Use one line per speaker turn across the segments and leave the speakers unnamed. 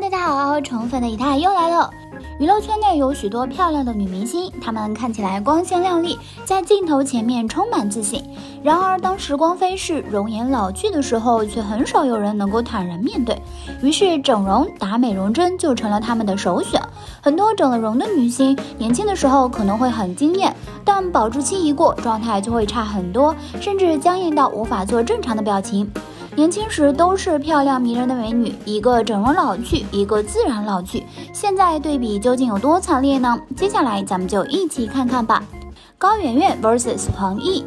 大家好，宠粉的以太又来了。娱乐圈内有许多漂亮的女明星，她们看起来光鲜亮丽，在镜头前面充满自信。然而，当时光飞逝，容颜老去的时候，却很少有人能够坦然面对。于是，整容打美容针就成了他们的首选。很多整了容的女星，年轻的时候可能会很惊艳，但保质期一过，状态就会差很多，甚至僵硬到无法做正常的表情。年轻时都是漂亮迷人的美女，一个整容老去，一个自然老去，现在对比究竟有多惨烈呢？接下来咱们就一起看看吧。高圆圆 vs 黄奕，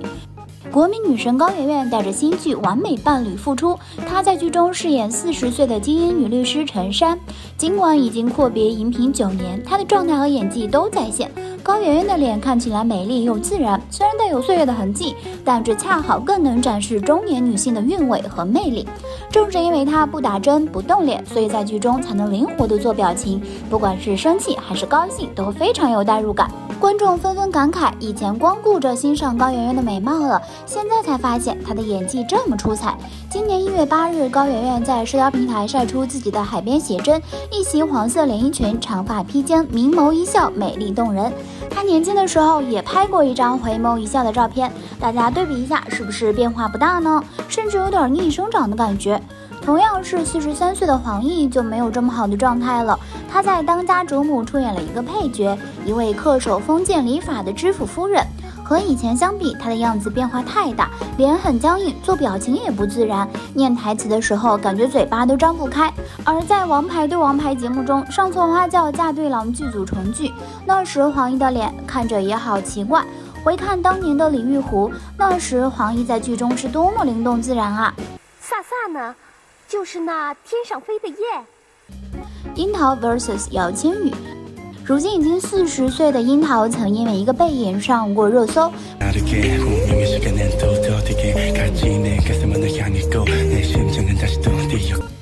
国民女神高圆圆带着新剧《完美伴侣》复出，她在剧中饰演四十岁的精英女律师陈珊。尽管已经阔别荧屏九年，她的状态和演技都在线。高圆圆的脸看起来美丽又自然，虽然带有岁月的痕迹，但这恰好更能展示中年女性的韵味和魅力。正是因为她不打针不动脸，所以在剧中才能灵活地做表情，不管是生气还是高兴，都非常有代入感。观众纷纷感慨，以前光顾着欣赏高圆圆的美貌了，现在才发现她的演技这么出彩。今年一月八日，高圆圆在社交平台晒出自己的海边写真，一袭黄色连衣裙，长发披肩，明眸一笑，美丽动人。她年轻的时候也拍过一张回眸一笑的照片，大家对比一下，是不是变化不大呢？甚至有点逆生长的感觉。同样是四十三岁的黄奕就没有这么好的状态了。她在《当家主母》出演了一个配角，一位恪守封建礼法的知府夫人。和以前相比，她的样子变化太大，脸很僵硬，做表情也不自然，念台词的时候感觉嘴巴都张不开。而在《王牌对王牌》节目中，上错花轿嫁对郎剧组重聚，那时黄奕的脸看着也好奇怪。回看当年的李玉湖，那时黄奕在剧中是多么灵动自然啊！
飒飒呢？就是那天上飞的雁。
樱桃 vs 姚千羽，如今已经四十岁的樱桃曾因为一个背影上过热搜。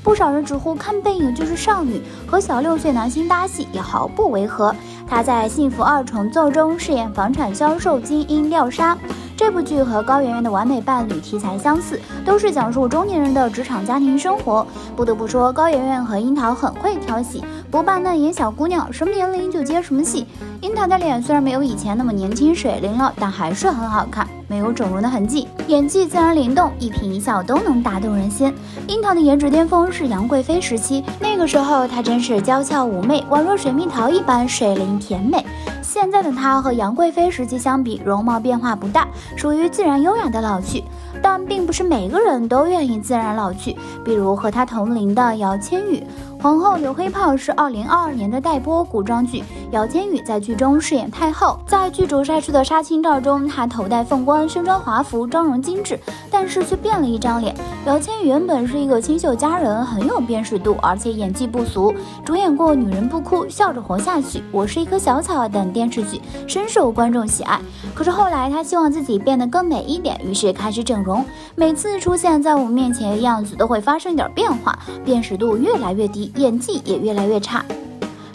不少人直呼看背影就是少女，和小六岁男星搭戏也毫不违和。她在《幸福二重奏》中饰演房产销售精英廖莎。这部剧和高圆圆的完美伴侣题材相似，都是讲述中年人的职场家庭生活。不得不说，高圆圆和樱桃很会挑戏，不扮嫩演小姑娘，什么年龄就接什么戏。樱桃的脸虽然没有以前那么年轻水灵了，但还是很好看，没有整容的痕迹，演技自然灵动，一颦一笑都能打动人心。樱桃的颜值巅峰是杨贵妃时期，那个时候她真是娇俏妩媚，宛若水蜜桃一般水灵甜美。现在的她和杨贵妃时期相比，容貌变化不大，属于自然优雅的老去。但并不是每个人都愿意自然老去，比如和她同龄的姚千羽。皇后刘黑炮是二零二二年的待播古装剧，姚千羽在剧中饰演太后。在剧组晒出的杀青照中，她头戴凤冠，身穿华服，妆容精致，但是却变了一张脸。姚千羽原本是一个清秀佳人，很有辨识度，而且演技不俗，主演过《女人不哭，笑着活下去》《我是一棵小草》等电视剧，深受观众喜爱。可是后来她希望自己变得更美一点，于是开始整容。每次出现在我们面前，样子都会发生一点变化，辨识度越来越低。演技也越来越差。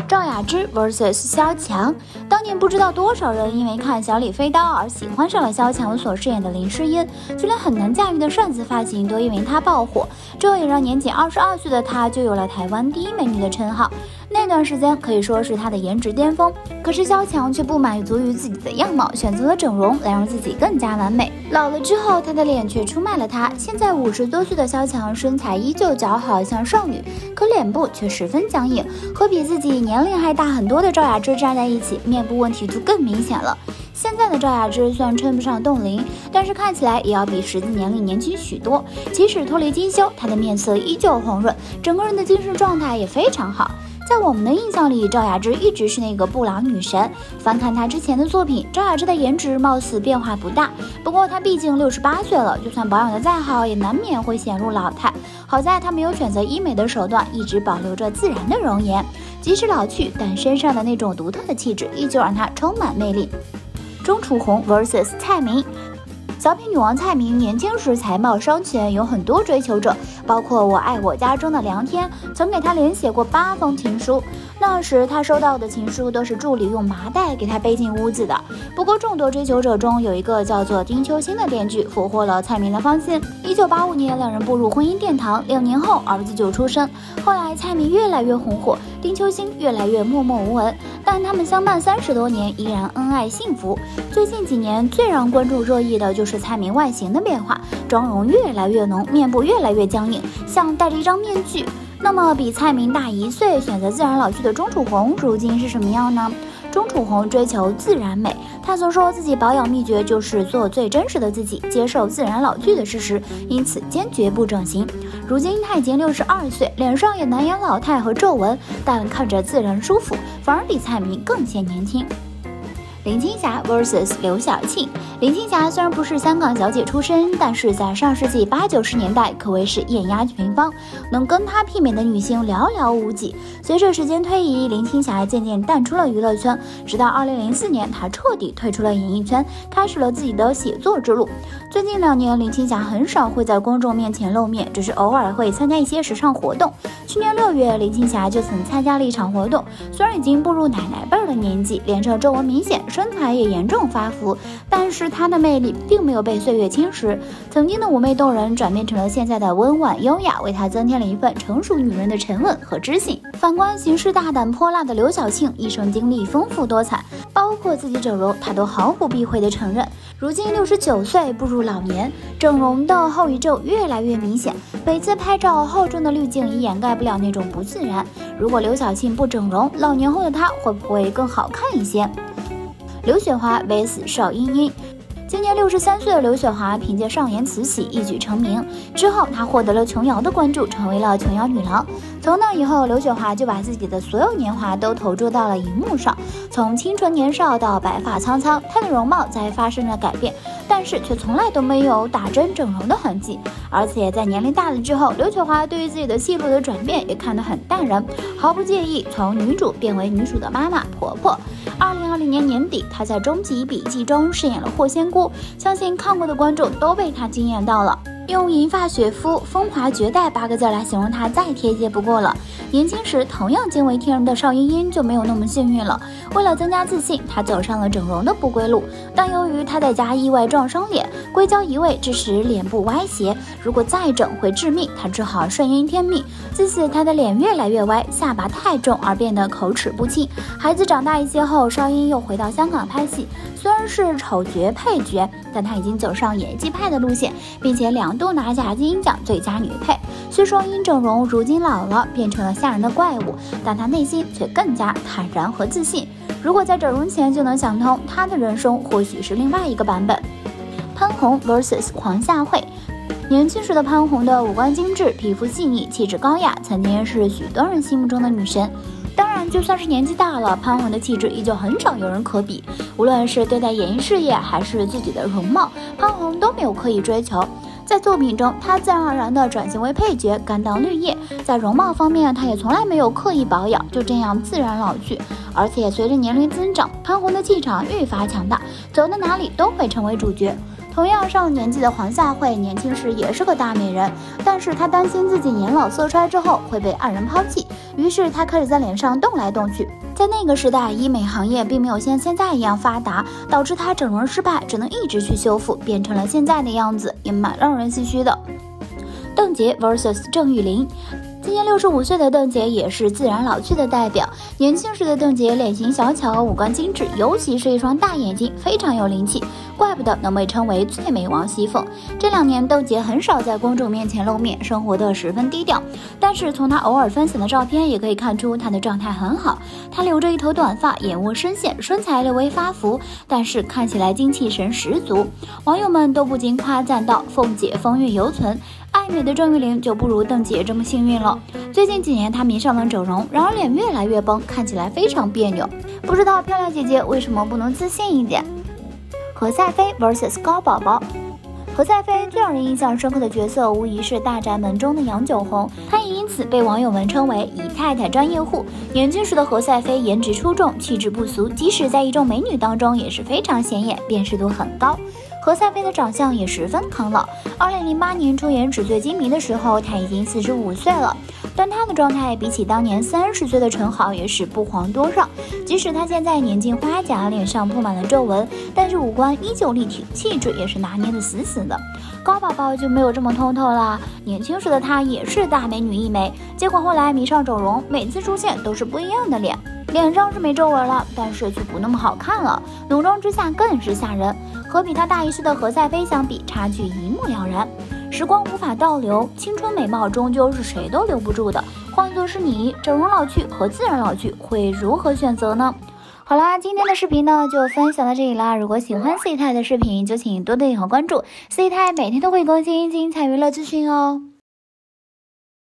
赵雅芝 vs 萧蔷，当年不知道多少人因为看《小李飞刀》而喜欢上了萧蔷所饰演的林诗音，就连很难驾驭的扇子发型都因为她爆火，这也让年仅二十二岁的她就有了台湾第一美女的称号。那段时间可以说是她的颜值巅峰。可是萧蔷却不满足于自己的样貌，选择了整容来让自己更加完美。老了之后，她的脸却出卖了她。现在五十多岁的萧蔷身材依旧姣好像少女，可脸部却十分僵硬，和比自己年年龄还大很多的赵雅芝站在一起，面部问题就更明显了。现在的赵雅芝虽然称不上冻龄，但是看起来也要比实际年龄年轻许多。即使脱离精修，她的面色依旧红润，整个人的精神状态也非常好。在我们的印象里，赵雅芝一直是那个布朗女神。翻看她之前的作品，赵雅芝的颜值貌似变化不大。不过她毕竟六十八岁了，就算保养的再好，也难免会显露老态。好在她没有选择医美的手段，一直保留着自然的容颜。即使老去，但身上的那种独特的气质依旧让她充满魅力。钟楚红 vs 蔡明。小品女王蔡明年轻时才貌双全，有很多追求者，包括《我爱我家》中的梁天，曾给她连写过八封情书。那时她收到的情书都是助理用麻袋给她背进屋子的。不过众多追求者中，有一个叫做丁秋星的编剧俘获了蔡明的芳心。一九八五年，两人步入婚姻殿堂，两年后儿子就出生。后来蔡明越来越红火，丁秋星越来越默默无闻，但他们相伴三十多年，依然恩爱幸福。最近几年最让观众热议的就是蔡明外形的变化，妆容越来越浓，面部越来越僵硬，像戴着一张面具。那么，比蔡明大一岁、选择自然老去的钟楚红，如今是什么样呢？钟楚红追求自然美，她曾说自己保养秘诀就是做最真实的自己，接受自然老去的事实，因此坚决不整形。如今他已经六十二岁，脸上也难掩老态和皱纹，但看着自然舒服，反而比蔡明更显年轻。林青霞 vs 刘晓庆。林青霞虽然不是香港小姐出身，但是在上世纪八九十年代可谓是艳压群芳，能跟她媲美的女星寥寥无几。随着时间推移，林青霞渐渐淡出了娱乐圈，直到二零零四年，她彻底退出了演艺圈，开始了自己的写作之路。最近两年，林青霞很少会在公众面前露面，只是偶尔会参加一些时尚活动。去年六月，林青霞就曾参加了一场活动，虽然已经步入奶奶辈的年纪，脸上皱纹明显。身材也严重发福，但是她的魅力并没有被岁月侵蚀。曾经的妩媚动人转变成了现在的温婉优雅，为她增添了一份成熟女人的沉稳和知性。反观行事大胆泼辣的刘晓庆，一生经历丰富多彩，包括自己整容，她都毫不避讳地承认。如今六十九岁，步入老年，整容的后遗症越来越明显。每次拍照，厚重的滤镜也掩盖不了那种不自然。如果刘晓庆不整容，老年后的她会不会更好看一些？刘雪华 vs 邵茵茵。今年六十三岁的刘雪华凭借《少年慈禧》一举成名，之后她获得了琼瑶的关注，成为了琼瑶女郎。从那以后，刘雪华就把自己的所有年华都投注到了荧幕上，从清纯年少到白发苍苍，她的容貌在发生着改变。但是却从来都没有打针整容的痕迹，而且在年龄大了之后，刘雪华对于自己的戏路的转变也看得很淡然，毫不介意从女主变为女主的妈妈婆婆。二零二零年年底，她在《终极笔记》中饰演了霍仙姑，相信看过的观众都被她惊艳到了。用“银发雪肤，风华绝代”八个字来形容她，再贴切不过了。年轻时同样惊为天人的邵音音就没有那么幸运了。为了增加自信，她走上了整容的不归路。但由于她在家意外撞伤脸，硅胶移位致使脸部歪斜，如果再整会致命，她只好顺应天命。自此，她的脸越来越歪，下巴太重而变得口齿不清。孩子长大一些后，邵音又回到香港拍戏，虽然是丑角配角，但她已经走上演技派的路线，并且两。度拿下金鹰奖最佳女配。虽说因整容如今老了，变成了吓人的怪物，但她内心却更加坦然和自信。如果在整容前就能想通，她的人生或许是另外一个版本。潘虹 vs 黄夏蕙。年轻时的潘虹的五官精致，皮肤细腻，气质高雅，曾经是许多人心目中的女神。就算是年纪大了，潘虹的气质依旧很少有人可比。无论是对待演艺事业，还是自己的容貌，潘虹都没有刻意追求。在作品中，她自然而然地转型为配角，甘当绿叶。在容貌方面，她也从来没有刻意保养，就这样自然老去。而且随着年龄增长，潘虹的气场愈发强大，走到哪里都会成为主角。同样上了年纪的黄夏蕙，年轻时也是个大美人，但是她担心自己年老色衰之后会被爱人抛弃，于是她开始在脸上动来动去。在那个时代，医美行业并没有像现在一样发达，导致她整容失败，只能一直去修复，变成了现在的样子，也蛮让人唏嘘的。邓婕 vs 郑裕玲。今年六十五岁的邓婕也是自然老去的代表。年轻时的邓婕脸型小巧，五官精致，尤其是一双大眼睛，非常有灵气，怪不得能被称为最美王熙凤。这两年，邓婕很少在公众面前露面，生活的十分低调。但是从她偶尔分享的照片也可以看出，她的状态很好。她留着一头短发，眼窝深陷，身材略微发福，但是看起来精气神十足。网友们都不禁夸赞道：“凤姐风韵犹存。”爱美的郑裕玲就不如邓婕这么幸运了。最近几年，她迷上了整容，然而脸越来越崩，看起来非常别扭。不知道漂亮姐姐为什么不能自信一点？何赛飞 vs 高宝宝。何赛飞最让人印象深刻的角色，无疑是《大宅门》中的杨九红，她也因此被网友们称为“姨太太专业户”。年轻时的何赛飞颜值出众，气质不俗，即使在一众美女当中也是非常显眼，辨识度很高。何赛飞的长相也十分抗老。二零零八年出演《纸醉金迷》的时候，他已经四十五岁了，但他的状态比起当年三十岁的陈好也是不遑多让。即使他现在年近花甲，脸上铺满了皱纹，但是五官依旧立体，气质也是拿捏的死死的。高宝宝就没有这么通透啦，年轻时的她也是大美女一枚，结果后来迷上整容，每次出现都是不一样的脸。脸上是没皱纹了，但是却不那么好看了。浓妆之下更是吓人，和比他大一岁的何赛飞相比，差距一目了然。时光无法倒流，青春美貌终究是谁都留不住的。换作是你，整容老去和自然老去会如何选择呢？好啦，今天的视频呢就分享到这里啦。如果喜欢 C 太的视频，就请多点和关注。C 太每天都会更新精彩娱乐资讯哦。